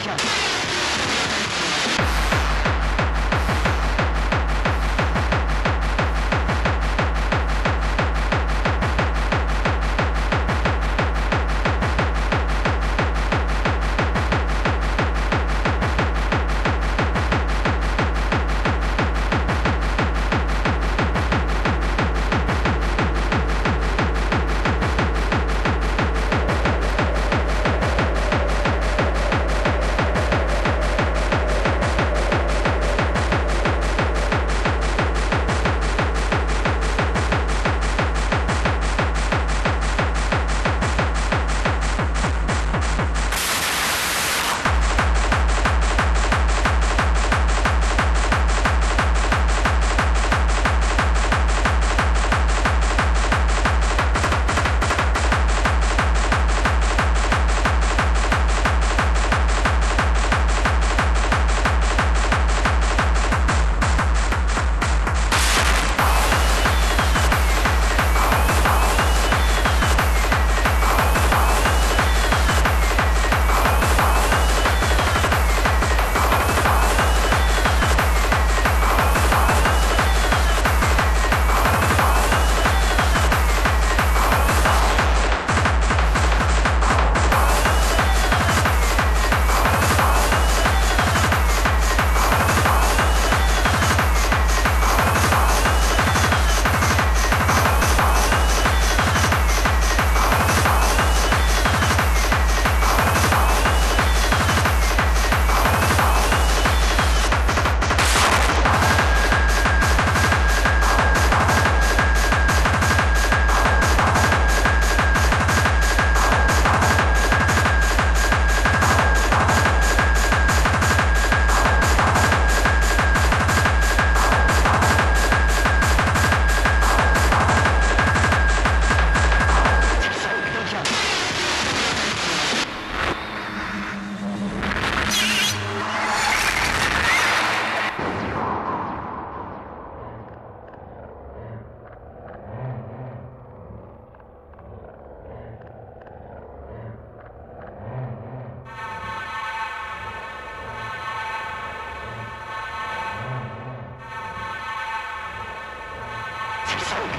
闪现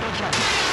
多少？